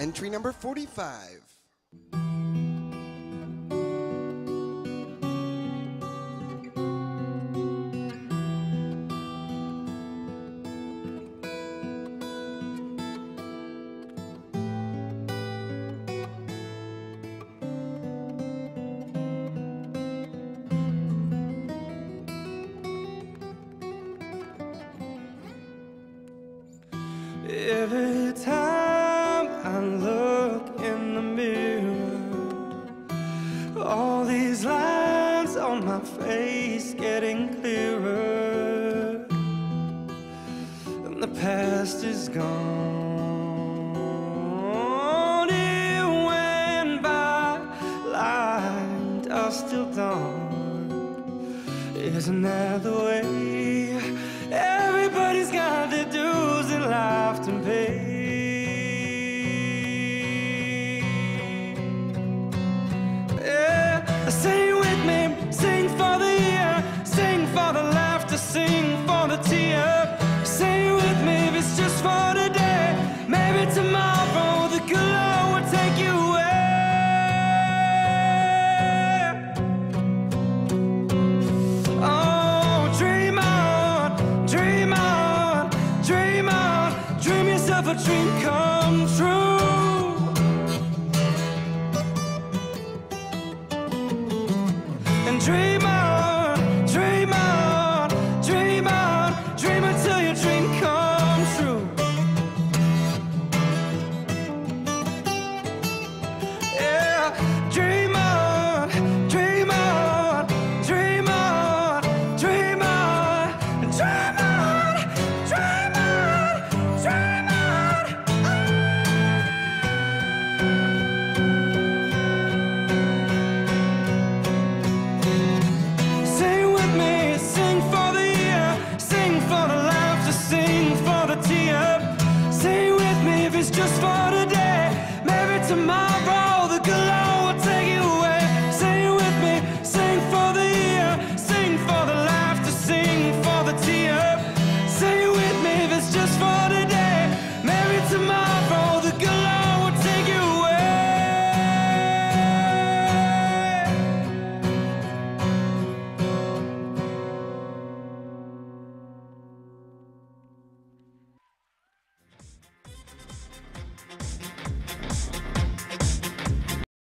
Entry number 45. Every time face getting clearer, and the past is gone. It went by like dust till dawn. Isn't that the way? want to tee up. With me if it's just for today. Maybe tomorrow the glow will take you away. Oh, dream on, dream on, dream on. Dream yourself a dream come true. And dream it's just for